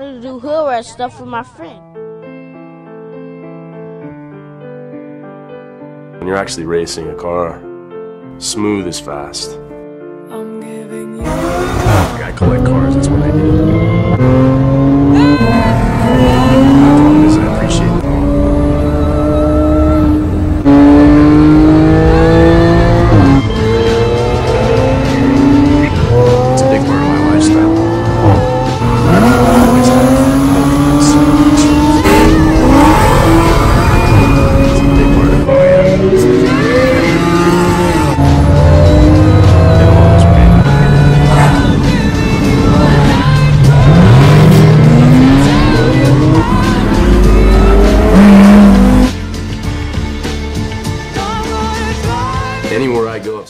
to do hood rat stuff with my friend. When you're actually racing a car, smooth is fast. I'm giving you I collect cars, that's what I do. Anywhere I go,